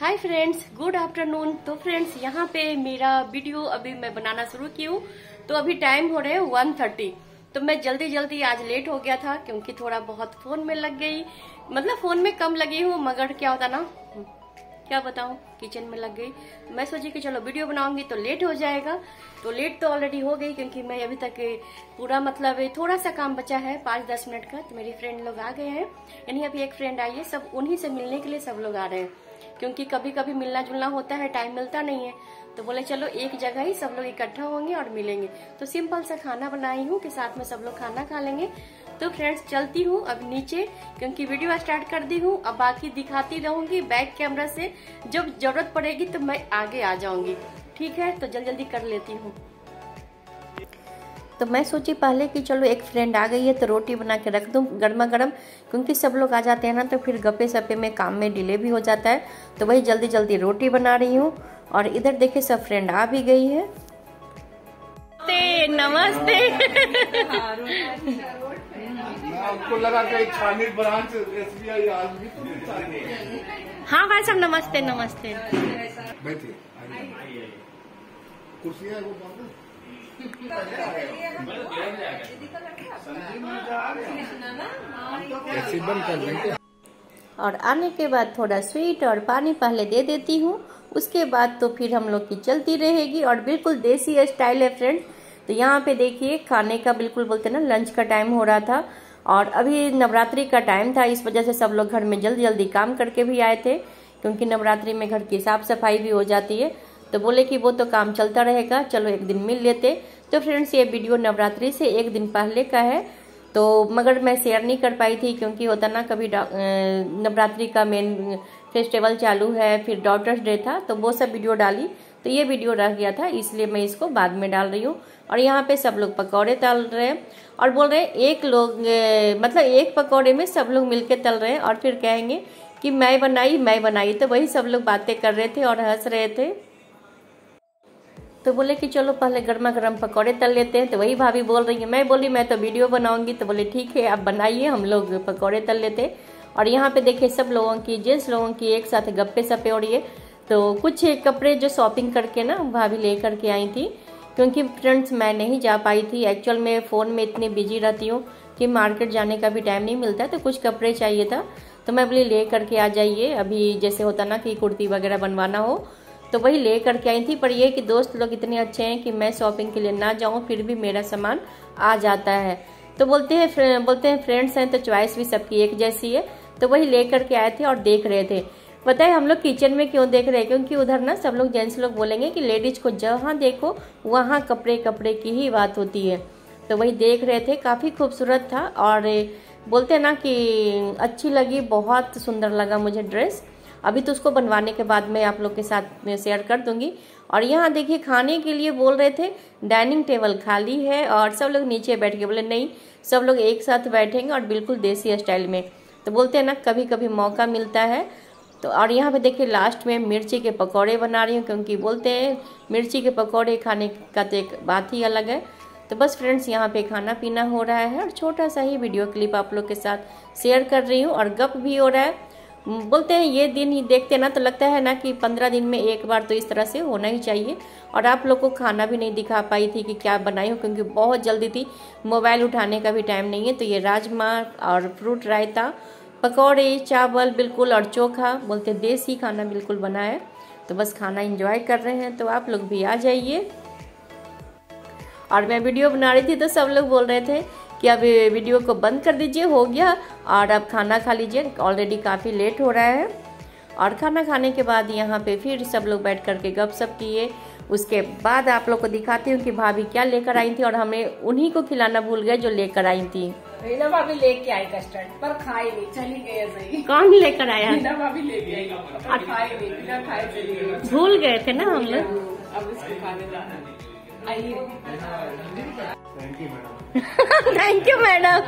हाय friends good afternoon तो friends यहाँ पे मेरा वीडियो अभी मैं बनाना शुरू की हूँ। तो अभी टाइम हो रहे हैं वन थर्टी तो मैं जल्दी जल्दी आज लेट हो गया था क्योंकि थोड़ा बहुत फ़ोन में लग गई। मतलब फ़ोन में कम लगी हूँ, मगर क्या होता ना? क्या बताऊँ? किचन में लग गई। मैं सोची कि चलो वीडियो बनाऊँगी तो लेट हो जाएगा। तो लेट तो ऑलरेडी हो गई क्योंकि मैं अभी तक पूरा मतलब थोड़ा सा काम बचा है पाँच दस मिनट का। तो मेरी फ्रेंड लोग आ गए हैं। यानी अभी एक फ्रेंड आई है, सब उन्हीं से मिलने के लिए सब लोग आ रहे हैं। क्योंकि कभी कभी मिलना जुलना होता है टाइम मिलता नहीं है। तो बोले, चलो, एक जगह ही सब लोग इकट्ठा होंगे और मिलेंगे। तो सिंपल सा खाना बनाई हूँ कि साथ में सब लोग खाना खा लेंगे। तो फ्रेंड्स चलती हूँ अब नीचे, क्योंकि वीडियो स्टार्ट कर दी हूँ। अब बाकी दिखाती रहूँगी बैक कैमरा से। जब ज़रूरत पड़ेगी तो मैं आगे आ जाऊँगी। ठीक है? तो जल्दी जल्दी कर लेती हूँ। तो मैं सोची पहले कि चलो एक फ्रेंड आ गई है तो रोटी बना के रख दूँ गर्मा गर्म क्योंकि सब लोग आ जाते हैं ना तो फिर गप्पे सप्पे में काम में डिले भी हो जाता है। तो वही जल्दी जल्दी रोटी बना रही हूँ और इधर देखिए सब फ्रेंड आ भी गई है। नमस्ते आपको लगा छानी ब्रांच एसबीआई आज भी तो हाँ भाई साहब नमस्ते नमस्ते। बैठिए कुर्सियाँ और आने के बाद थोड़ा स्वीट और पानी पहले दे देती हूँ। उसके बाद तो फिर हम लोग की चलती रहेगी और बिल्कुल देसी स्टाइल है फ्रेंड तो यहाँ पे देखिए, खाने का बिल्कुल बोलते ना लंच का टाइम हो रहा था। और अभी नवरात्रि का टाइम था, इस वजह से सब लोग घर में जल्दी जल्दी काम करके भी आए थे। क्योंकि नवरात्रि में घर की साफ़ सफ़ाई भी हो जाती है। तो बोले कि वो तो काम चलता रहेगा, चलो एक दिन मिल लेते। तो फ्रेंड्स, ये वीडियो नवरात्रि से एक दिन पहले का है। तो मगर मैं शेयर नहीं कर पाई थी, क्योंकि होता ना, कभी नवरात्रि का मेन फेस्टिवल चालू है, फिर डॉटर्स डे था तो वो सब वीडियो डाली। तो ये वीडियो रह गया था, इसलिए मैं इसको बाद में डाल रही हूँ। और यहाँ पे सब लोग पकौड़े तल रहे हैं और बोल रहे हैं, एक लोग मतलब एक पकौड़े में सब लोग मिलके तल रहे हैं और फिर कहेंगे कि मैं बनाई मैं बनाई। तो वही सब लोग बातें कर रहे थे और हंस रहे थे। तो बोले कि चलो पहले गर्मा गर्म पकौड़े तल लेते हैं। तो वही भाभी बोल रही है, मैं बोली, मैं तो वीडियो बनाऊँगी। तो बोले, ठीक है, आप बनाइए, हम लोग पकौड़े तल लेते और यहाँ पे देखिए, सब लोगों की जेंट्स लोगों की एक साथ गप्पे सप्पे और ये तो कुछ कपड़े जो शॉपिंग करके ना, भाभी ले करके आई थी, क्योंकि फ्रेंड्स, मैं नहीं जा पाई थी। एक्चुअल में फ़ोन में इतनी बिज़ी रहती हूँ कि मार्केट जाने का भी टाइम नहीं मिलता तो कुछ कपड़े चाहिए था। तो मैं बोली, ले करके आ जाइए। अभी जैसे होता ना कि कुर्ती वगैरह बनवाना हो तो वही ले करके आई थी, पर ये कि दोस्त लोग इतने अच्छे हैं कि मैं शॉपिंग के लिए ना जाऊँ, फिर भी मेरा सामान आ जाता है। तो बोलते हैं बोलते हैं फ्रेंड्स हैं तो चॉइस भी सबकी एक जैसी है। तो वही ले करके आए थे और देख रहे थे। है हम लोग किचन में क्यों देख रहे हैं? क्योंकि उधर ना सब लोग जेंट्स लोग बोलेंगे कि लेडीज़ को जहाँ देखो, वहाँ कपड़े कपड़े की ही बात होती है। तो वही देख रहे थे, काफ़ी खूबसूरत था और बोलते हैं ना कि अच्छी लगी, बहुत सुंदर लगा मुझे ड्रेस अभी तो उसको बनवाने के बाद मैं आप लोग के साथ शेयर कर दूँगी। और यहाँ देखिए, खाने के लिए बोल रहे थे डाइनिंग टेबल खाली है और सब लोग नीचे बैठ के बोले, नहीं, सब लोग एक साथ बैठेंगे और बिल्कुल देसी स्टाइल में। तो बोलते हैं ना कभी कभी मौका मिलता है। तो और यहाँ पे देखिए लास्ट में मिर्ची के पकौड़े बना रही हूँ, क्योंकि बोलते हैं, मिर्ची के पकौड़े खाने का तो एक बात ही अलग है। तो बस फ्रेंड्स यहाँ पे खाना पीना हो रहा है और छोटा सा ही वीडियो क्लिप आप लोग के साथ शेयर कर रही हूँ। और गप भी हो रहा है बोलते हैं, ये दिन ही देखते हैं ना तो लगता है ना कि पंद्रह दिन में एक बार तो इस तरह से होना ही चाहिए। और आप लोग को खाना भी नहीं दिखा पाई थी कि क्या बनाई हो, क्योंकि बहुत जल्दी थी। मोबाइल उठाने का भी टाइम नहीं है तो ये राजमा और फ्रूट रायता, पकौड़े, चावल बिल्कुल और चोखा, बोलते देसी खाना बिल्कुल बना है। तो बस खाना इंजॉय कर रहे हैं तो आप लोग भी आ जाइए। और मैं वीडियो बना रही थी तो सब लोग बोल रहे थे कि अब वीडियो को बंद कर दीजिए हो गया। और अब खाना खा लीजिए ऑलरेडी काफ़ी लेट हो रहा है। और खाना खाने के बाद यहाँ पे फिर सब लोग बैठ करके गप सप किए। उसके बाद आप लोग को दिखाती हूँ कि भाभी क्या लेकर आई थी और हमें उन्हीं को खिलाना भूल गए जो लेकर आई थी। रीना भाभी लेके आई कस्टर्ड पर खाई नहीं चली गई ऐसे कौन लेकर आया? रीना भाभी लेके आई पर खाई नहीं बिना खाए चली गई। भूल गए थे ना हम लोग। अब इसको खाने जाना आइए। Thank you madam thank you madam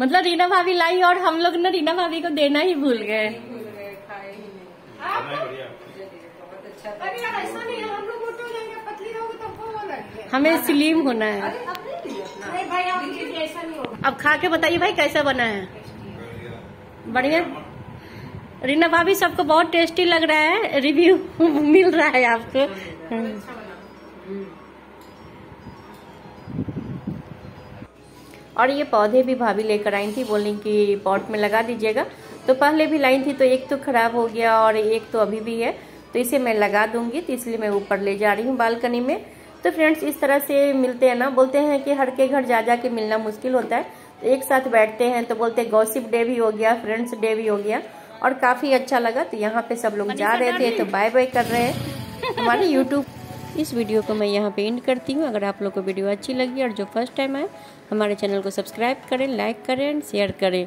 मतलब रीना भाभी लाई और हम लोग ना रीना भाभी को देना ही भूल गए। खाए ही नहीं। बहुत अच्छा अरे यार ऐसा नहीं है हम लोग मोटे हो जाएँगे पतली रहोगे तो है हमें स्लिम होना है। अरे भाई आप ऐसा नहीं होगा। अब खा के बताइए भाई कैसा बना है? बढ़िया। रीना भाभी सबको बहुत टेस्टी लग रहा है रिव्यू मिल रहा है आपको। अच्छा बना और ये पौधे भी भाभी लेकर आई थी बोली कि पॉट में लगा दीजिएगा। तो पहले भी लाई थी तो एक तो खराब हो गया और एक तो अभी भी है। तो इसे मैं लगा दूँगी तो इसलिए मैं ऊपर ले जा रही हूँ बालकनी में। तो फ्रेंड्स इस तरह से मिलते हैं ना बोलते हैं कि हर के घर जा जा के मिलना मुश्किल होता है। तो एक साथ बैठते हैं तो बोलते हैं गॉसिप डे भी हो गया फ्रेंड्स डे भी हो गया। और काफ़ी अच्छा लगा तो यहाँ पे सब लोग जा रहे थे तो बाय बाय कर रहे हैं। हमारे यूट्यूब इस वीडियो को मैं यहाँ पे एंड करती हूँ। अगर आप लोग को वीडियो अच्छी लगी और जो फ़र्स्ट टाइम आए, हमारे चैनल को सब्सक्राइब करें, लाइक करें शेयर करें।